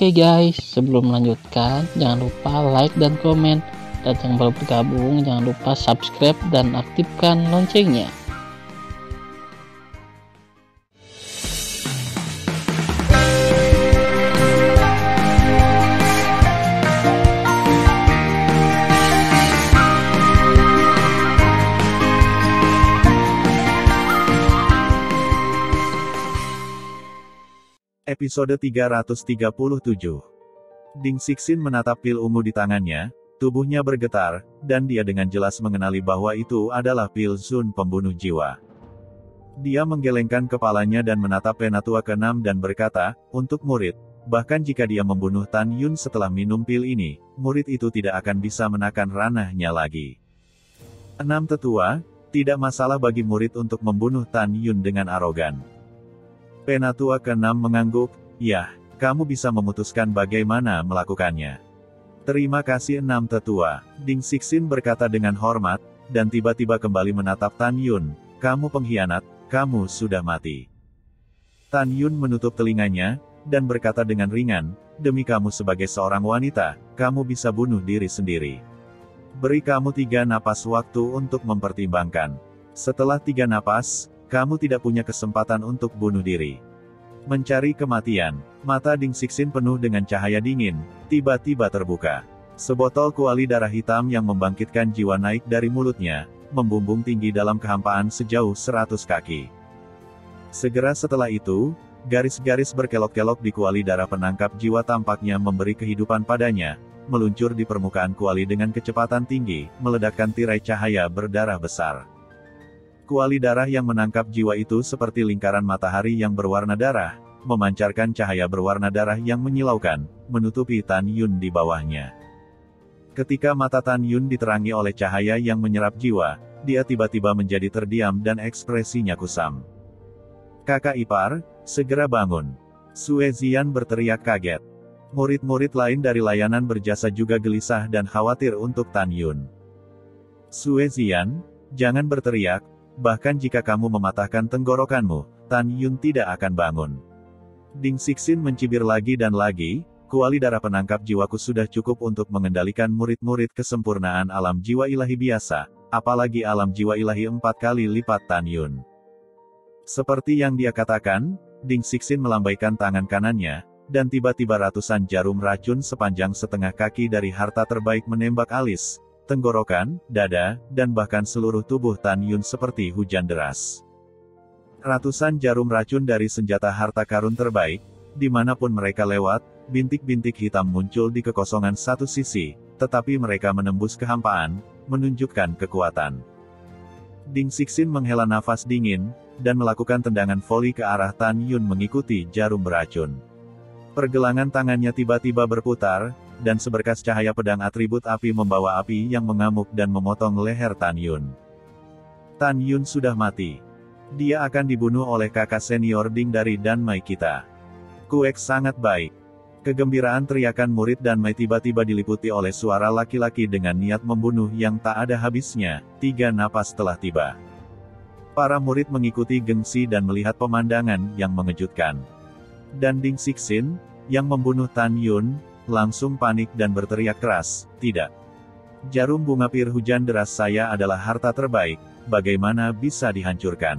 Oke guys, sebelum melanjutkan, jangan lupa like dan komen. Dan yang baru bergabung, jangan lupa subscribe dan aktifkan loncengnya. Episode 337 Ding Sixin menatap pil ungu di tangannya, tubuhnya bergetar, dan dia dengan jelas mengenali bahwa itu adalah pil Zun pembunuh jiwa. Dia menggelengkan kepalanya dan menatap penatua ke-6 dan berkata, untuk murid, bahkan jika dia membunuh Tan Yun setelah minum pil ini, murid itu tidak akan bisa menakan ranahnya lagi. Enam tetua, tidak masalah bagi murid untuk membunuh Tan Yun dengan arogan. Penatua ke-6 mengangguk, ya, kamu bisa memutuskan bagaimana melakukannya. Terima kasih enam tetua, Ding Sixin berkata dengan hormat, dan tiba-tiba kembali menatap Tan Yun, kamu pengkhianat, kamu sudah mati. Tan Yun menutup telinganya, dan berkata dengan ringan, demi kamu sebagai seorang wanita, kamu bisa bunuh diri sendiri. Beri kamu tiga napas waktu untuk mempertimbangkan. Setelah tiga napas, kamu tidak punya kesempatan untuk bunuh diri. Mencari kematian, mata Ding Sixin penuh dengan cahaya dingin, tiba-tiba terbuka. Sebotol kuali darah hitam yang membangkitkan jiwa naik dari mulutnya, membumbung tinggi dalam kehampaan sejauh seratus kaki. Segera setelah itu, garis-garis berkelok-kelok di kuali darah penangkap jiwa tampaknya memberi kehidupan padanya, meluncur di permukaan kuali dengan kecepatan tinggi, meledakkan tirai cahaya berdarah besar. Kuali darah yang menangkap jiwa itu seperti lingkaran matahari yang berwarna darah, memancarkan cahaya berwarna darah yang menyilaukan, menutupi Tan Yun di bawahnya. Ketika mata Tan Yun diterangi oleh cahaya yang menyerap jiwa, dia tiba-tiba menjadi terdiam dan ekspresinya kusam. Kakak ipar, segera bangun. Sue Zian berteriak kaget. Murid-murid lain dari layanan berjasa juga gelisah dan khawatir untuk Tan Yun. Sue Zian, jangan berteriak, Bahkan jika kamu mematahkan tenggorokanmu, Tan Yun tidak akan bangun. Ding Sixin mencibir lagi dan lagi, kuali darah penangkap jiwaku sudah cukup untuk mengendalikan murid-murid kesempurnaan alam jiwa ilahi biasa, apalagi alam jiwa ilahi empat kali lipat Tan Yun. Seperti yang dia katakan, Ding Sixin melambaikan tangan kanannya, dan tiba-tiba ratusan jarum racun sepanjang setengah kaki dari harta terbaik menembak alis, tenggorokan, dada, dan bahkan seluruh tubuh Tan Yun seperti hujan deras. Ratusan jarum racun dari senjata harta karun terbaik, di mana pun mereka lewat, bintik-bintik hitam muncul di kekosongan satu sisi, tetapi mereka menembus kehampaan, menunjukkan kekuatan. Ding Sixin menghela nafas dingin, dan melakukan tendangan voli ke arah Tan Yun mengikuti jarum beracun. Pergelangan tangannya tiba-tiba berputar, dan seberkas cahaya pedang atribut api membawa api yang mengamuk dan memotong leher Tan Yun. Tan Yun sudah mati. Dia akan dibunuh oleh kakak senior Ding dari Dan Mai kita. Kuek sangat baik. Kegembiraan teriakan murid Dan Mai tiba-tiba diliputi oleh suara laki-laki dengan niat membunuh yang tak ada habisnya, tiga napas telah tiba. Para murid mengikuti gengsi dan melihat pemandangan yang mengejutkan. Dan Ding Sixin, yang membunuh Tan Yun, langsung panik dan berteriak keras, tidak. Jarum bunga pir hujan deras saya adalah harta terbaik, bagaimana bisa dihancurkan?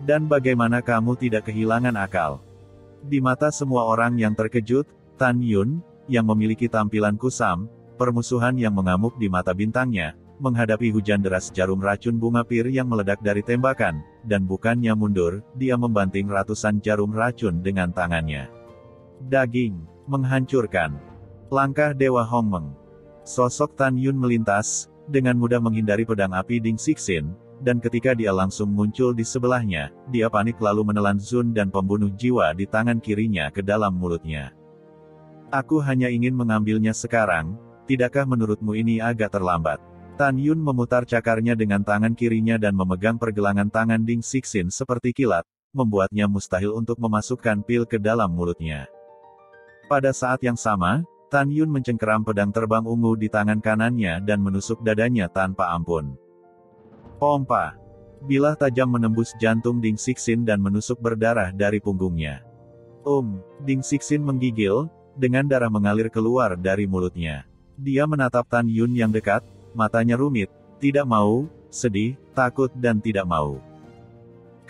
Dan bagaimana kamu tidak kehilangan akal? Di mata semua orang yang terkejut, Tan Yun, yang memiliki tampilan kusam, permusuhan yang mengamuk di mata bintangnya, menghadapi hujan deras jarum racun bunga pir yang meledak dari tembakan, dan bukannya mundur, dia membanting ratusan jarum racun dengan tangannya. Daging menghancurkan. Langkah Dewa Hongmeng. Sosok Tan Yun melintas, dengan mudah menghindari pedang api Ding Sixin, dan ketika dia langsung muncul di sebelahnya, dia panik lalu menelan Zun dan pembunuh jiwa di tangan kirinya ke dalam mulutnya. Aku hanya ingin mengambilnya sekarang, tidakkah menurutmu ini agak terlambat? Tan Yun memutar cakarnya dengan tangan kirinya dan memegang pergelangan tangan Ding Sixin seperti kilat, membuatnya mustahil untuk memasukkan pil ke dalam mulutnya. Pada saat yang sama, Tan Yun mencengkeram pedang terbang ungu di tangan kanannya dan menusuk dadanya tanpa ampun. Pompa. Bilah tajam menembus jantung Ding Sixin dan menusuk berdarah dari punggungnya. Um, Ding Sixin menggigil, dengan darah mengalir keluar dari mulutnya. Dia menatap Tan Yun yang dekat, matanya rumit, tidak mau, sedih, takut dan tidak mau.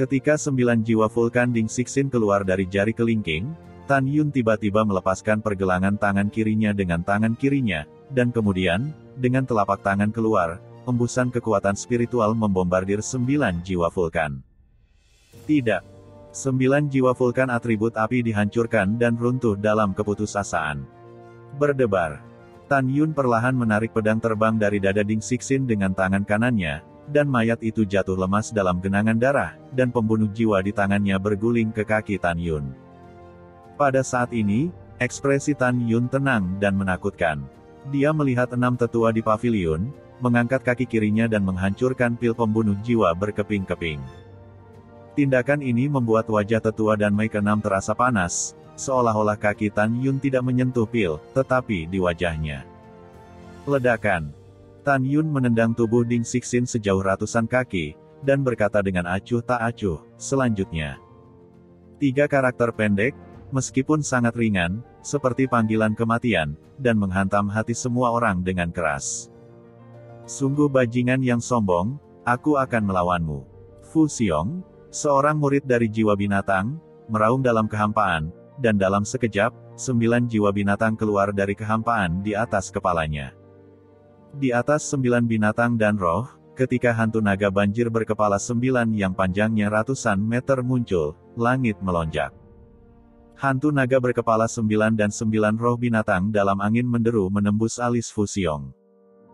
Ketika sembilan jiwa vulkan Ding Sixin keluar dari jari kelingking, Tan Yun tiba-tiba melepaskan pergelangan tangan kirinya dengan tangan kirinya, dan kemudian, dengan telapak tangan keluar, embusan kekuatan spiritual membombardir sembilan jiwa vulkan. Tidak. Sembilan jiwa vulkan atribut api dihancurkan dan runtuh dalam keputusasaan. Berdebar. Tan Yun perlahan menarik pedang terbang dari dada Ding Sixin dengan tangan kanannya, dan mayat itu jatuh lemas dalam genangan darah, dan pembunuh jiwa di tangannya berguling ke kaki Tan Yun. Pada saat ini, ekspresi Tan Yun tenang dan menakutkan. Dia melihat enam tetua di pavilion, mengangkat kaki kirinya dan menghancurkan pil pembunuh jiwa berkeping-keping. Tindakan ini membuat wajah tetua dan Mei keenam terasa panas, seolah-olah kaki Tan Yun tidak menyentuh pil, tetapi di wajahnya. Ledakan. Tan Yun menendang tubuh Ding Sixin sejauh ratusan kaki, dan berkata dengan acuh tak acuh, selanjutnya. Tiga karakter pendek, meskipun sangat ringan, seperti panggilan kematian, dan menghantam hati semua orang dengan keras. Sungguh bajingan yang sombong, aku akan melawanmu. Fu Xiong, Seorang murid dari jiwa binatang, meraung dalam kehampaan, dan dalam sekejap, sembilan jiwa binatang keluar dari kehampaan di atas kepalanya. Di atas sembilan binatang dan roh, ketika hantu naga banjir berkepala sembilan yang panjangnya ratusan meter muncul, langit melonjak. Hantu naga berkepala sembilan dan sembilan roh binatang dalam angin menderu menembus alis Fusiong.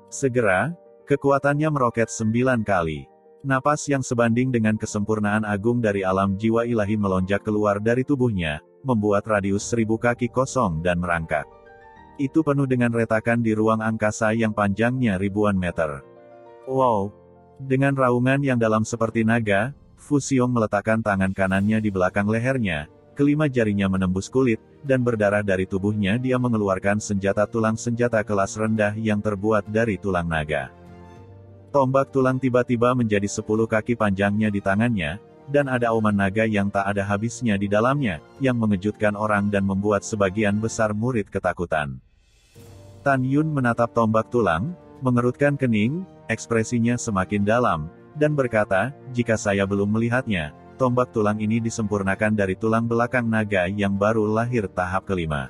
Segera, kekuatannya meroket sembilan kali. Napas yang sebanding dengan kesempurnaan agung dari alam jiwa ilahi melonjak keluar dari tubuhnya, membuat radius seribu kaki kosong dan merangkak. Itu penuh dengan retakan di ruang angkasa yang panjangnya ribuan meter. Wow! Dengan raungan yang dalam seperti naga, Fusiong meletakkan tangan kanannya di belakang lehernya, kelima jarinya menembus kulit, dan berdarah dari tubuhnya dia mengeluarkan senjata tulang senjata kelas rendah yang terbuat dari tulang naga. Tombak tulang tiba-tiba menjadi sepuluh kaki panjangnya di tangannya, dan ada auman naga yang tak ada habisnya di dalamnya, yang mengejutkan orang dan membuat sebagian besar murid ketakutan. Tan Yun menatap tombak tulang, mengerutkan kening, ekspresinya semakin dalam, dan berkata, jika saya belum melihatnya, tombak tulang ini disempurnakan dari tulang belakang naga yang baru lahir tahap kelima.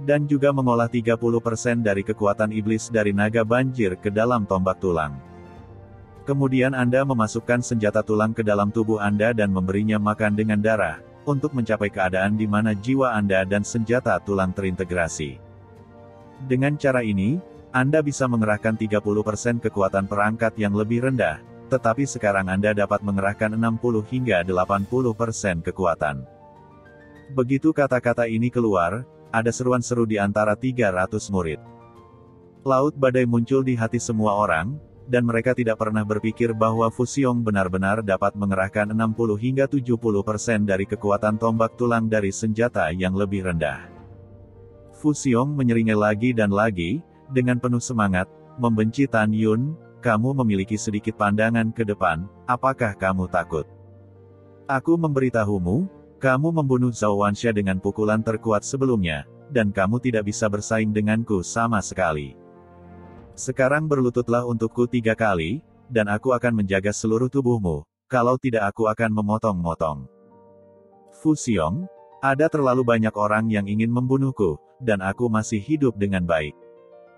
Dan juga mengolah 30% dari kekuatan iblis dari naga banjir ke dalam tombak tulang. Kemudian Anda memasukkan senjata tulang ke dalam tubuh Anda dan memberinya makan dengan darah, untuk mencapai keadaan di mana jiwa Anda dan senjata tulang terintegrasi. Dengan cara ini, Anda bisa mengerahkan 30% kekuatan perangkat yang lebih rendah, tetapi sekarang Anda dapat mengerahkan 60 hingga 80% kekuatan. Begitu kata-kata ini keluar, ada seruan seru di antara 300 murid. Laut badai muncul di hati semua orang, dan mereka tidak pernah berpikir bahwa Fusiong benar-benar dapat mengerahkan 60 hingga 70% dari kekuatan tombak tulang dari senjata yang lebih rendah. Fusiong menyeringai lagi dan lagi, dengan penuh semangat, membenci Tan Yun, kamu memiliki sedikit pandangan ke depan, apakah kamu takut? Aku memberitahumu, kamu membunuh Zhao Wansha dengan pukulan terkuat sebelumnya, dan kamu tidak bisa bersaing denganku sama sekali. Sekarang berlututlah untukku tiga kali, dan aku akan menjaga seluruh tubuhmu, kalau tidak aku akan memotong-motong. Fusiong, ada terlalu banyak orang yang ingin membunuhku, dan aku masih hidup dengan baik.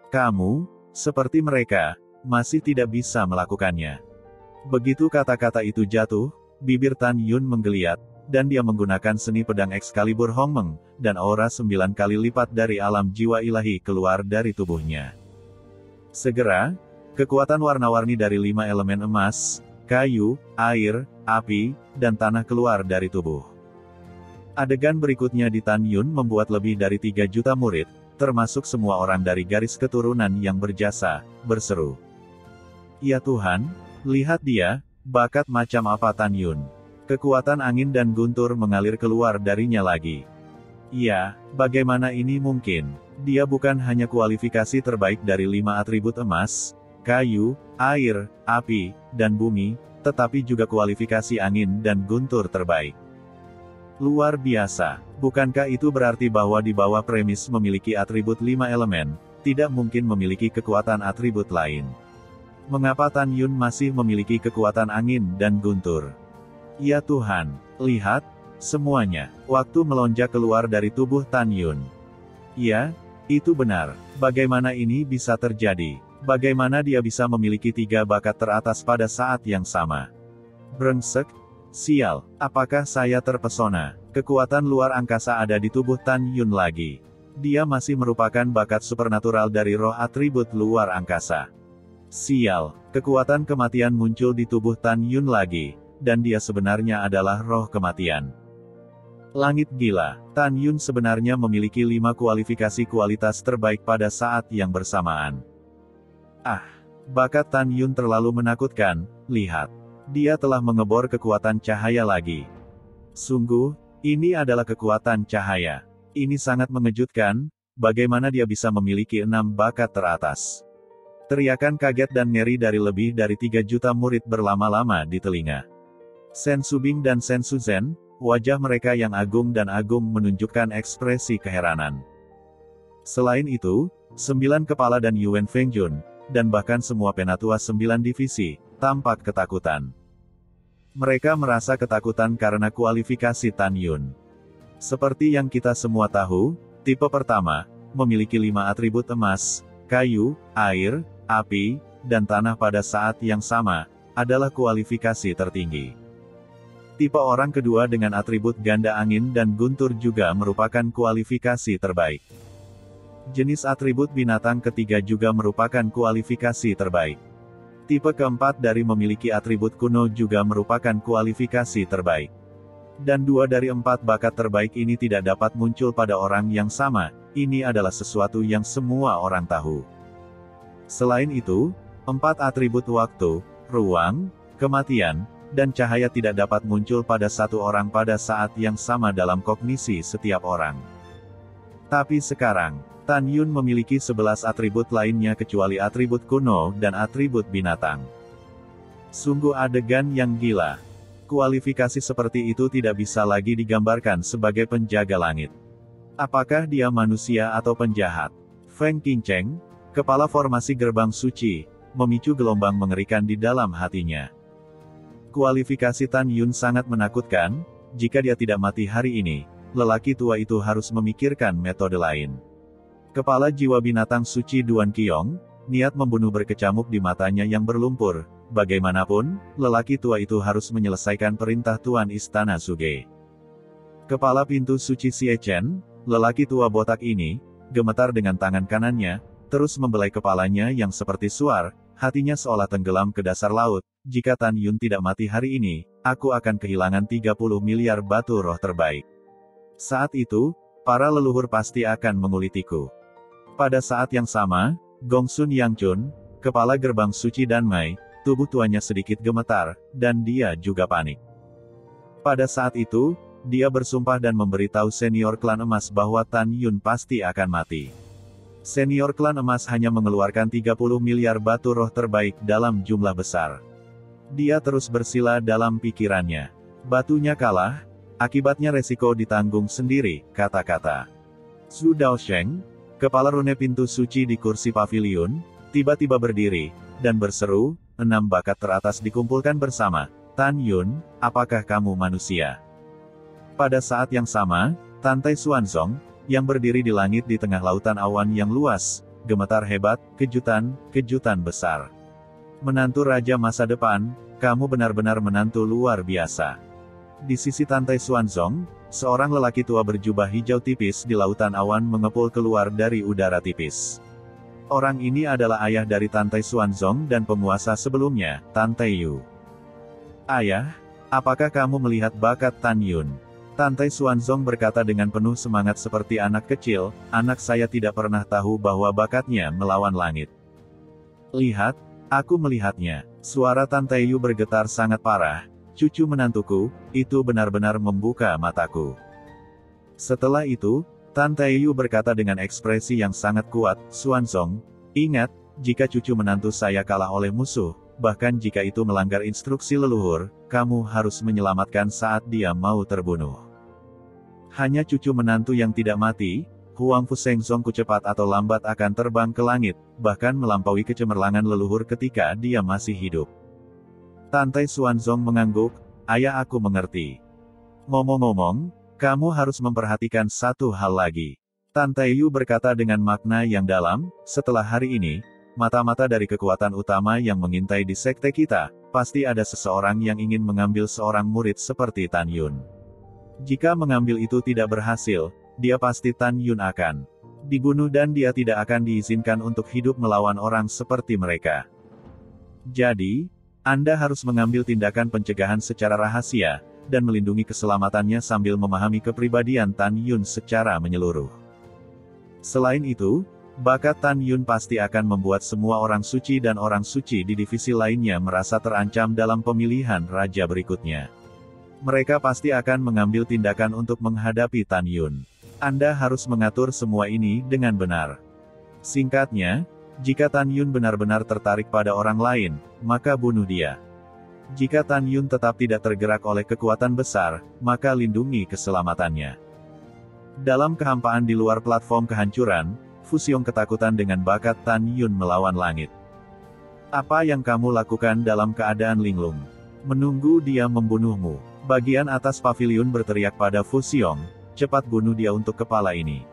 Kamu, seperti mereka, masih tidak bisa melakukannya. Begitu kata-kata itu jatuh, bibir Tan Yun menggeliat, dan dia menggunakan seni pedang Excalibur Hongmeng, dan aura sembilan kali lipat dari alam jiwa ilahi keluar dari tubuhnya. Segera, kekuatan warna-warni dari lima elemen emas, kayu, air, api, dan tanah keluar dari tubuh. Adegan berikutnya di Tan Yun membuat lebih dari 3 juta murid, termasuk semua orang dari garis keturunan yang berjasa, berseru. Ya Tuhan, lihat dia, bakat macam apa Tan Yun. Kekuatan angin dan guntur mengalir keluar darinya lagi. Ya, bagaimana ini mungkin? Dia bukan hanya kualifikasi terbaik dari lima atribut emas, kayu, air, api, dan bumi, tetapi juga kualifikasi angin dan guntur terbaik. Luar biasa. Bukankah itu berarti bahwa di bawah premis memiliki atribut lima elemen, tidak mungkin memiliki kekuatan atribut lain? Mengapa Tan Yun masih memiliki kekuatan angin dan guntur? Ya Tuhan, lihat, semuanya, waktu melonjak keluar dari tubuh Tan Yun. Ya, itu benar. Bagaimana ini bisa terjadi? Bagaimana dia bisa memiliki tiga bakat teratas pada saat yang sama? Brengsek, Sial, apakah saya terpesona? Kekuatan luar angkasa ada di tubuh Tan Yun lagi. Dia masih merupakan bakat supernatural dari roh atribut luar angkasa. Sial, kekuatan kematian muncul di tubuh Tan Yun lagi, dan dia sebenarnya adalah roh kematian. Langit gila, Tan Yun sebenarnya memiliki lima kualifikasi kualitas terbaik pada saat yang bersamaan. Ah, bakat Tan Yun terlalu menakutkan, lihat. Dia telah mengebor kekuatan cahaya lagi. Sungguh, ini adalah kekuatan cahaya. Ini sangat mengejutkan, bagaimana dia bisa memiliki enam bakat teratas. Teriakan kaget dan ngeri dari lebih dari 3 juta murid berlama-lama di telinga. Sen Subing dan Sen Suzen, wajah mereka yang agung dan agung menunjukkan ekspresi keheranan. Selain itu, sembilan kepala dan Yuan Fengjun, dan bahkan semua penatua sembilan divisi, tampak ketakutan. Mereka merasa ketakutan karena kualifikasi Tan Yun. Seperti yang kita semua tahu, tipe pertama, memiliki lima atribut emas, kayu, air, api, dan tanah pada saat yang sama, adalah kualifikasi tertinggi. Tipe orang kedua dengan atribut ganda angin dan guntur juga merupakan kualifikasi terbaik. Jenis atribut binatang ketiga juga merupakan kualifikasi terbaik. Tipe keempat dari memiliki atribut kuno juga merupakan kualifikasi terbaik. Dan dua dari empat bakat terbaik ini tidak dapat muncul pada orang yang sama, ini adalah sesuatu yang semua orang tahu. Selain itu, empat atribut waktu, ruang, kematian, dan cahaya tidak dapat muncul pada satu orang pada saat yang sama dalam kognisi setiap orang. Tapi sekarang, Tan Yun memiliki 11 atribut lainnya kecuali atribut kuno dan atribut binatang. Sungguh adegan yang gila. Kualifikasi seperti itu tidak bisa lagi digambarkan sebagai penjaga langit. Apakah dia manusia atau penjahat? Feng Qingcheng, kepala formasi gerbang suci, memicu gelombang mengerikan di dalam hatinya. Kualifikasi Tan Yun sangat menakutkan, jika dia tidak mati hari ini, lelaki tua itu harus memikirkan metode lain. Kepala jiwa binatang suci Duan Qiong, niat membunuh berkecamuk di matanya yang berlumpur. Bagaimanapun, lelaki tua itu harus menyelesaikan perintah Tuan Istana Suge. Kepala pintu suci Xie Chen, lelaki tua botak ini, gemetar dengan tangan kanannya, terus membelai kepalanya yang seperti suar, hatinya seolah tenggelam ke dasar laut, jika Tan Yun tidak mati hari ini, aku akan kehilangan 30 miliar batu roh terbaik. Saat itu, para leluhur pasti akan mengulitiku. Pada saat yang sama, Gong Sun Yang Chun, kepala gerbang suci Danmai, tubuh tuanya sedikit gemetar, dan dia juga panik. Pada saat itu, dia bersumpah dan memberitahu senior klan emas bahwa Tan Yun pasti akan mati. Senior klan emas hanya mengeluarkan 30 miliar batu roh terbaik dalam jumlah besar. Dia terus bersila dalam pikirannya. Batunya kalah, akibatnya resiko ditanggung sendiri, kata-kata. Su Daosheng, Kepala rune pintu suci di kursi pavilion, tiba-tiba berdiri, dan berseru, enam bakat teratas dikumpulkan bersama. Tan Yun, apakah kamu manusia? Pada saat yang sama, Tantai Xuanzong, yang berdiri di langit di tengah lautan awan yang luas, gemetar hebat, kejutan, kejutan besar. Menantu Raja masa depan, kamu benar-benar menantu luar biasa. Di sisi Tantai Xuanzong, Seorang lelaki tua berjubah hijau tipis di lautan awan mengepul keluar dari udara tipis. Orang ini adalah ayah dari Tantai Xuanzong dan penguasa sebelumnya, Tantai Yu. Ayah, apakah kamu melihat bakat Tan Yun? Tantai Xuanzong berkata dengan penuh semangat seperti anak kecil, anak saya tidak pernah tahu bahwa bakatnya melawan langit. Lihat, aku melihatnya. Suara Tantai Yu bergetar sangat parah, cucu menantuku, itu benar-benar membuka mataku. Setelah itu, Tan Taeyu berkata dengan ekspresi yang sangat kuat, Xuanzong, ingat, jika cucu menantu saya kalah oleh musuh, bahkan jika itu melanggar instruksi leluhur, kamu harus menyelamatkan saat dia mau terbunuh. Hanya cucu menantu yang tidak mati, Huang Fusengzong cepat atau lambat akan terbang ke langit, bahkan melampaui kecemerlangan leluhur ketika dia masih hidup. Tante Xuanzong mengangguk, ayah aku mengerti. Ngomong-ngomong, kamu harus memperhatikan satu hal lagi. Tante Yu berkata dengan makna yang dalam, setelah hari ini, mata-mata dari kekuatan utama yang mengintai di sekte kita, pasti ada seseorang yang ingin mengambil seorang murid seperti Tan Yun. Jika mengambil itu tidak berhasil, dia pasti Tan Yun akan dibunuh dan dia tidak akan diizinkan untuk hidup melawan orang seperti mereka. Jadi, Anda harus mengambil tindakan pencegahan secara rahasia, dan melindungi keselamatannya sambil memahami kepribadian Tan Yun secara menyeluruh. Selain itu, bakat Tan Yun pasti akan membuat semua orang suci dan orang suci di divisi lainnya merasa terancam dalam pemilihan raja berikutnya. Mereka pasti akan mengambil tindakan untuk menghadapi Tan Yun. Anda harus mengatur semua ini dengan benar. Singkatnya, jika Tan Yun benar-benar tertarik pada orang lain, maka bunuh dia. Jika Tan Yun tetap tidak tergerak oleh kekuatan besar, maka lindungi keselamatannya. Dalam kehampaan di luar platform kehancuran, Fusiong ketakutan dengan bakat Tan Yun melawan langit. Apa yang kamu lakukan dalam keadaan linglung? Menunggu dia membunuhmu. Bagian atas pavilion berteriak pada Fusiong, cepat bunuh dia untuk kepala ini.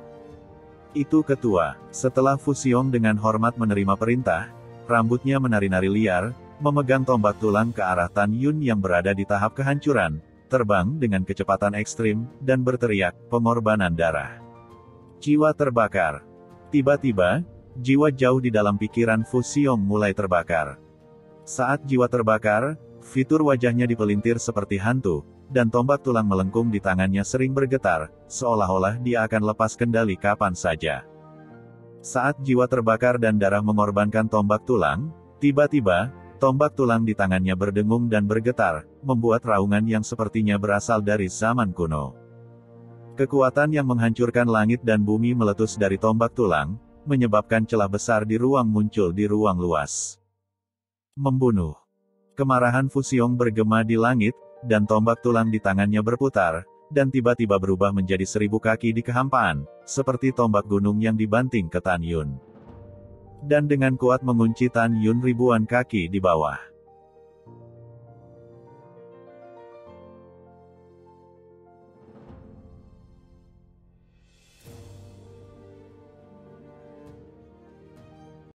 Itu ketua. Setelah Fusiong dengan hormat menerima perintah, rambutnya menari-nari liar, memegang tombak tulang ke arah Tan Yun yang berada di tahap kehancuran, terbang dengan kecepatan ekstrim, dan berteriak, pengorbanan darah. Jiwa terbakar. Tiba-tiba, jiwa jauh di dalam pikiran Fusiong mulai terbakar. Saat jiwa terbakar, Fitur wajahnya dipelintir seperti hantu, dan tombak tulang melengkung di tangannya sering bergetar, seolah-olah dia akan lepas kendali kapan saja. Saat jiwa terbakar dan darah mengorbankan tombak tulang, tiba-tiba, tombak tulang di tangannya berdengung dan bergetar, membuat raungan yang sepertinya berasal dari zaman kuno. Kekuatan yang menghancurkan langit dan bumi meletus dari tombak tulang, menyebabkan celah besar di ruang muncul di ruang luas. Membunuh. Kemarahan Fusiong bergema di langit, dan tombak tulang di tangannya berputar, dan tiba-tiba berubah menjadi seribu kaki di kehampaan, seperti tombak gunung yang dibanting ke Tan Yun. Dan dengan kuat mengunci Tan Yun ribuan kaki di bawah.